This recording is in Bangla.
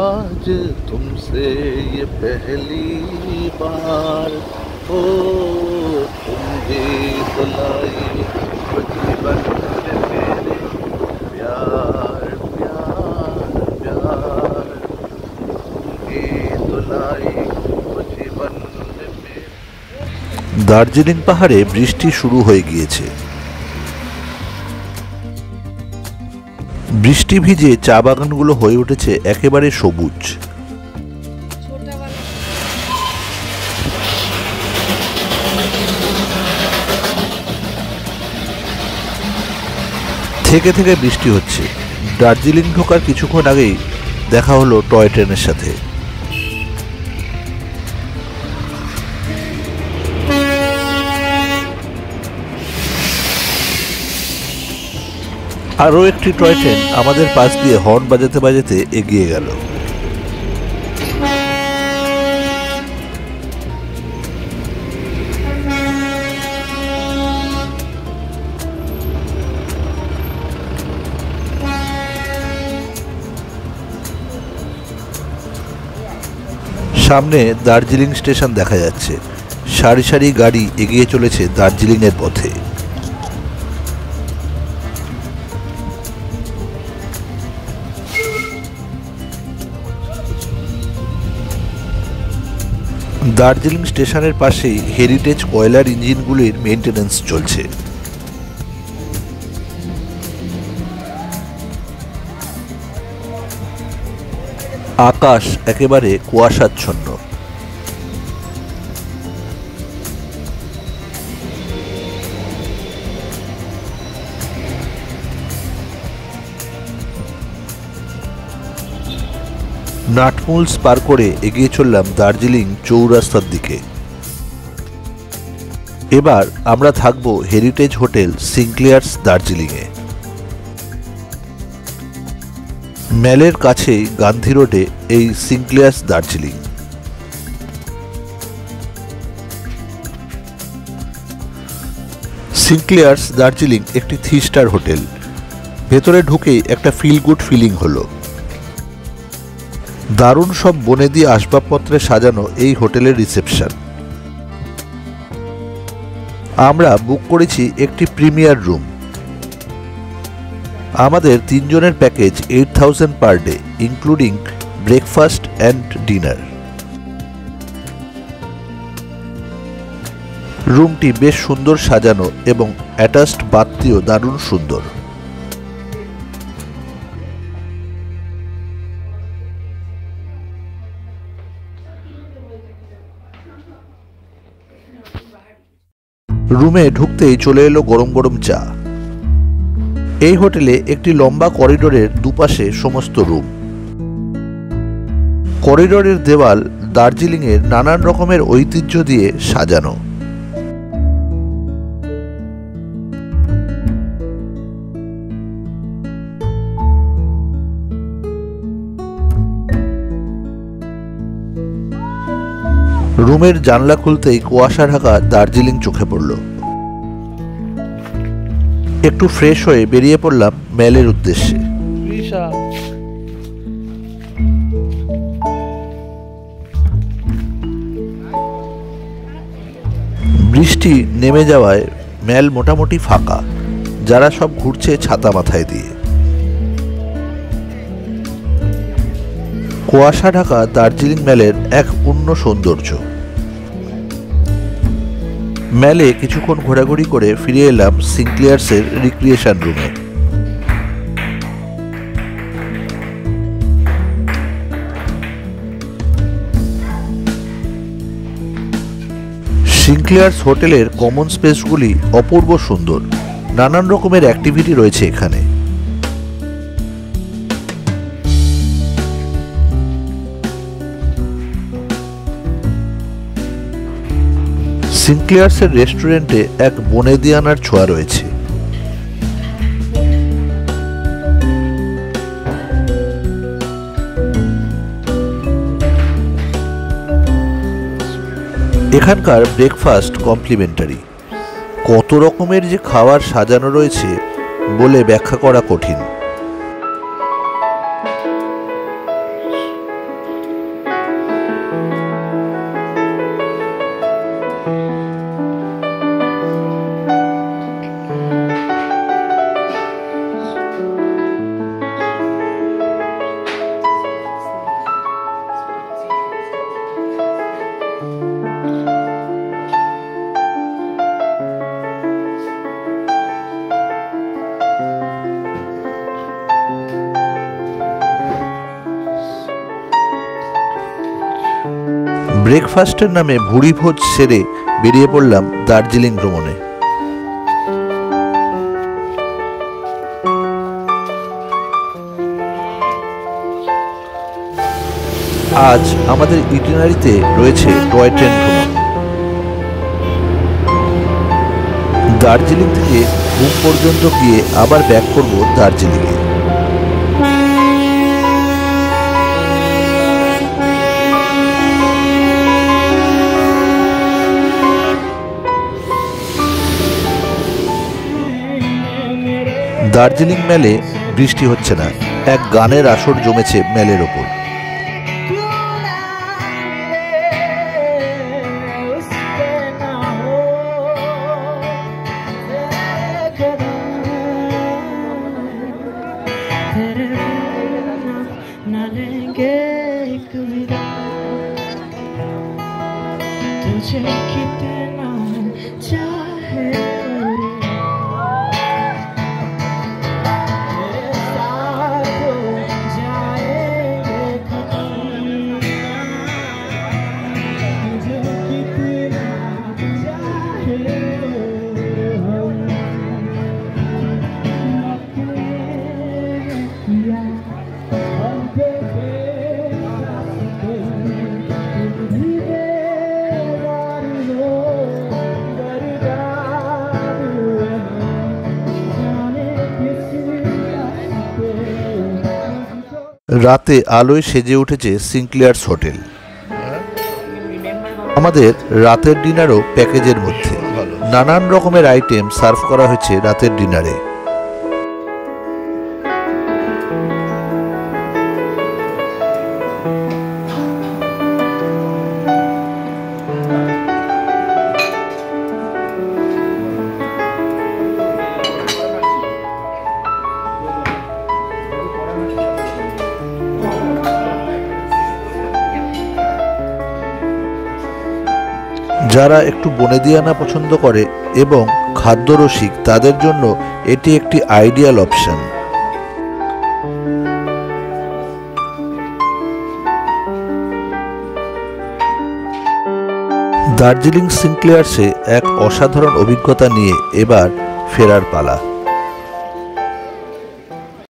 आज तुमसे ये पहली बार ओ तुम गीत लाई जीवन में मेरे प्यार प्यार प्यार तुम गीत लाई जीवन में मेरे দার্জিলিং পাহাড়ে বৃষ্টি শুরু হয়ে গিয়েছে বৃষ্টি ভিজে চা বাগানগুলো হয়ে উঠেছে একেবারে সবুজ। থেকে থেকে বৃষ্টি হচ্ছে। দার্জিলিং ঢোকার কিছুক্ষণ আগেই দেখা হলো টয় ট্রেনের সাথে। আরও একটি টয় ট্রেন আমাদের পাশ দিয়ে হর্ন বাজাতে বাজাতে এগিয়ে গেল। সামনে দার্জিলিং স্টেশন দেখা যাচ্ছে। সারি সারি গাড়ি এগিয়ে চলেছে দার্জিলিংয়ের পথে। দার্জিলিং স্টেশনের পাশে হেরিটেজ কয়লার ইঞ্জিনগুলির মেনটেন্যান্স চলছে। আকাশ একেবারে কুয়াশাচ্ছন্ন। নাটমুলস পার করে এগিয়ে চললাম দার্জিলিং চৌরাস্তার দিকে। এবার আমরা থাকব হেরিটেজ হোটেল সিনক্লিয়ার্স দার্জিলিংয়ে। ম্যালের কাছেই গান্ধী রোডে এই সিনক্লিয়ার্স দার্জিলিং। সিনক্লিয়ার্স দার্জিলিং একটি থ্রি স্টার হোটেল। ভেতরে ঢুকেই একটা ফিল গুড ফিলিং হলো। দারুণ সব বনে দিয়ে আসবাবপত্রে সাজানো এই হোটেলের রিসেপশন। আমরা বুক করেছি একটি প্রিমিয়ার রুম। আমাদের তিনজনের package eight thousand per day including breakfast and dinner রুমটি বেশ সুন্দর সাজানো এবং অ্যাটাচড বাথটিও দারুণ সুন্দর। রুমে ঢুকতেই চলে এলো গরম গরম চা। এই হোটেলে একটি লম্বা করিডোরের দুপাশে সমস্ত রুম। করিডোরের দেওয়াল দার্জিলিংয়ের নানান রকমের ঐতিহ্য দিয়ে সাজানো। রুমের জানলা খুলতেই কুয়াশা ঢাকা দার্জিলিং চোখে পড়ল। একটু ফ্রেশ হয়ে বেরিয়ে পড়লাম ম্যালের উদ্দেশ্যে। বৃষ্টি নেমে যাওয়ায় ম্যাল মোটামুটি ফাঁকা যারা সব ঘুরছে ছাতা মাথায় দিয়ে। কুয়াশা ঢাকা দার্জিলিং ম্যালের এক অন্য সৌন্দর্য। ম্যালে কিছুক্ষণ ঘোরাঘুরি করে ফিরে এলাম সিনক্লিয়ার্সের রিক্রিয়েশন রুমে। সিনক্লিয়ার্স হোটেলের কমন স্পেসগুলি অপূর্ব সুন্দর। নানান রকমের অ্যাক্টিভিটি রয়েছে এখানে। সিনক্লিয়ার্সের রেস্টুরেন্টে এক বনেদিয়ানার ছোঁয়া রয়েছে। এখানকার ব্রেকফাস্ট কমপ্লিমেন্টারি। কত রকমের যে খাবার সাজানো রয়েছে বলে ব্যাখ্যা করা কঠিন। ব্রেকফাস্টের নামে ভুড়ি ভোজ সেরে বেরিয়ে পড়লাম দার্জিলিং ভ্রমণে। আজ আমাদের ইটিনারিতে রয়েছে টয় ট্রেন ভ্রমণ। দার্জিলিং থেকে ঘুম পর্যন্ত গিয়ে আবার ব্যাক করব দার্জিলিংয়ে। দার্জিলিং মেলে বৃষ্টি হচ্ছে না। এক গানের আসর জমেছে মেলের ওপর। রাতে আলোয় সেজে উঠেছে সিনক্লেয়ার্স হোটেল। আমাদের রাতের ডিনারও প্যাকেজের মধ্যে। নানান রকমের আইটেম সার্ভ করা হয়েছে রাতের ডিনারে। যারা একটু বনেদিয়ানা পছন্দ করে এবং খাদ্যরসিক, তাদের জন্য এটি একটি আইডিয়াল অপশন দার্জিলিং সিনক্লেয়ার্সে এক অসাধারণ অভিজ্ঞতা নিয়ে এবার ফেরার পালা।